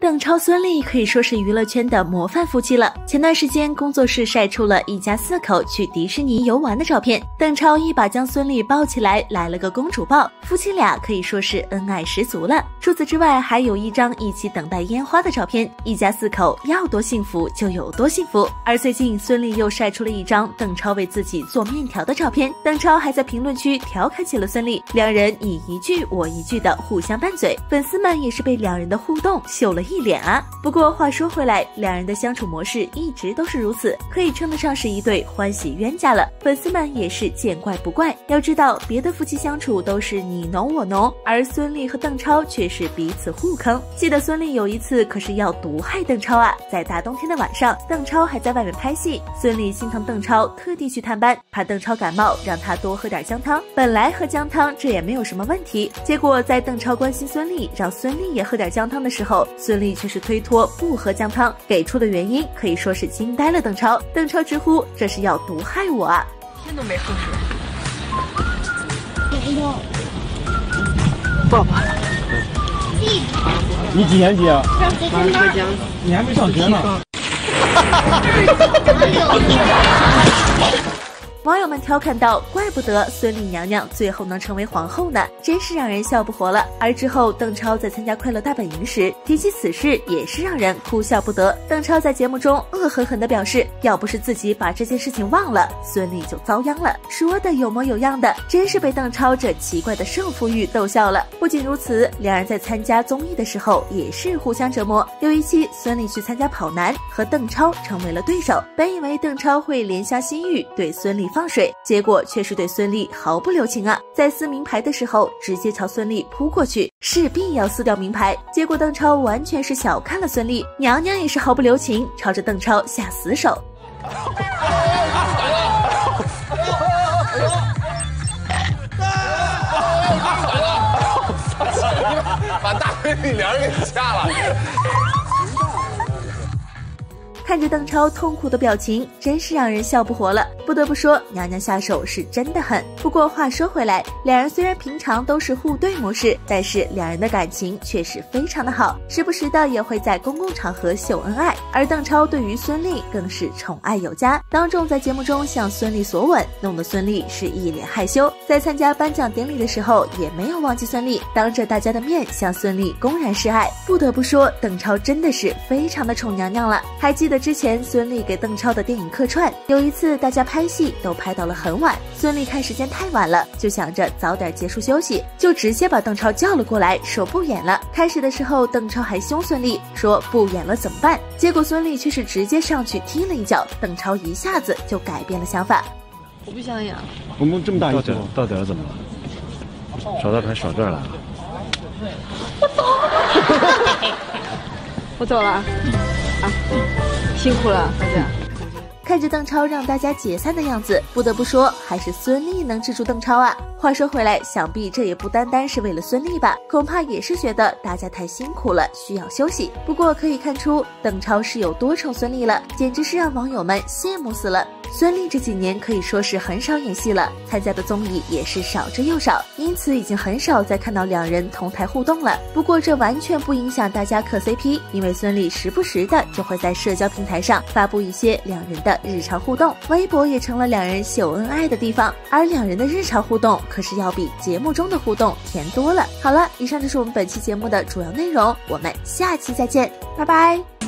邓超、孙俪可以说是娱乐圈的模范夫妻了。前段时间，工作室晒出了一家四口去迪士尼游玩的照片，邓超一把将孙俪抱起来，来了个公主抱，夫妻俩可以说是恩爱十足了。除此之外，还有一张一起等待烟花的照片，一家四口要多幸福就有多幸福。而最近，孙俪又晒出了一张邓超为自己做面条的照片，邓超还在评论区调侃起了孙俪，两人你一句我一句的互相拌嘴，粉丝们也是被两人的互动秀了。一脸啊！不过话说回来，两人的相处模式一直都是如此，可以称得上是一对欢喜冤家了。粉丝们也是见怪不怪。要知道，别的夫妻相处都是你侬我侬，而孙俪和邓超却是彼此互坑。记得孙俪有一次可是要毒害邓超啊！在大冬天的晚上，邓超还在外面拍戏，孙俪心疼邓超，特地去探班，怕邓超感冒，让他多喝点姜汤。本来喝姜汤这也没有什么问题，结果在邓超关心孙俪，让孙俪也喝点姜汤的时候，孙。俪却是推脱不喝姜汤，给出的原因可以说是惊呆了邓超。邓超直呼这是要毒害我啊！天都没喝水。爸爸，你几年级啊？上学班。你还没上学呢。网友们调侃道：“怪不得孙俪娘娘最后能成为皇后呢，真是让人笑不活了。”而之后，邓超在参加《快乐大本营》时提起此事，也是让人哭笑不得。邓超在节目中恶狠狠地表示：“要不是自己把这件事情忘了，孙俪就遭殃了。”说的有模有样的，真是被邓超这奇怪的胜负欲逗笑了。不仅如此，两人在参加综艺的时候也是互相折磨。有一期，孙俪去参加跑男，和邓超成为了对手。本以为邓超会怜香惜玉，对孙俪。放水，结果却是对孙俪毫不留情啊！在撕名牌的时候，直接朝孙俪扑过去，势必要撕掉名牌。结果邓超完全是小看了孙俪，娘娘也是毫不留情，朝着邓超下死手。把大美女脸给掐了。看着邓超痛苦的表情，真是让人笑不活了。不得不说，娘娘下手是真的狠。不过话说回来，两人虽然平常都是互怼模式，但是两人的感情却是非常的好，时不时的也会在公共场合秀恩爱。而邓超对于孙俪更是宠爱有加，当众在节目中向孙俪索吻，弄得孙俪是一脸害羞。在参加颁奖典礼的时候，也没有忘记孙俪，当着大家的面向孙俪公然示爱。不得不说，邓超真的是非常的宠娘娘了。还记得。之前孙俪给邓超的电影客串，有一次大家拍戏都拍到了很晚，孙俪看时间太晚了，就想着早点结束休息，就直接把邓超叫了过来，说不演了。开始的时候，邓超还凶孙俪说不演了怎么办？结果孙俪却是直接上去踢了一脚，邓超一下子就改变了想法。我不想演。我们这么大一点，到点怎么了？耍大牌耍这儿了？我走。我走了。啊，辛苦了大家。看着邓超让大家解散的样子，不得不说，还是孙俪能制住邓超啊。话说回来，想必这也不单单是为了孙俪吧，恐怕也是觉得大家太辛苦了，需要休息。不过可以看出，邓超是有多宠孙俪了，简直是让网友们羡慕死了。孙俪这几年可以说是很少演戏了，参加的综艺也是少之又少，因此已经很少再看到两人同台互动了。不过这完全不影响大家磕 CP，因为孙俪时不时的就会在社交平台上发布一些两人的日常互动，微博也成了两人秀恩爱的地方。而两人的日常互动可是要比节目中的互动甜多了。好了，以上就是我们本期节目的主要内容，我们下期再见，拜拜。